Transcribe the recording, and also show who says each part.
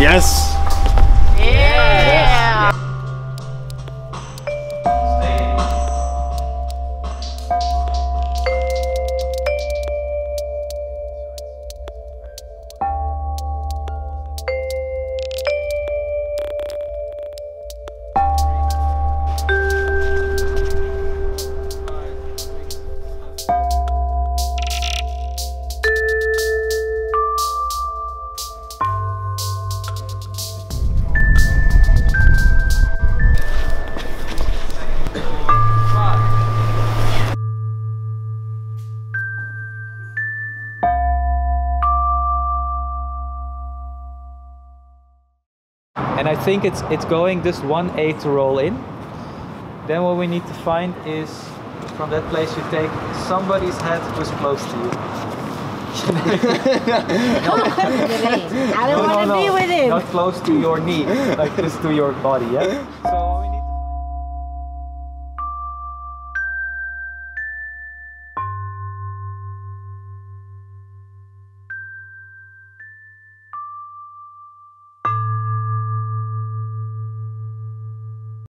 Speaker 1: Yes!
Speaker 2: And I think it's it's going just one A to roll in. Then what we need to find is from that place you take somebody's head who's close to you.
Speaker 3: I don't want to be with him.
Speaker 2: Not close to your knee, like just to your body, yeah? So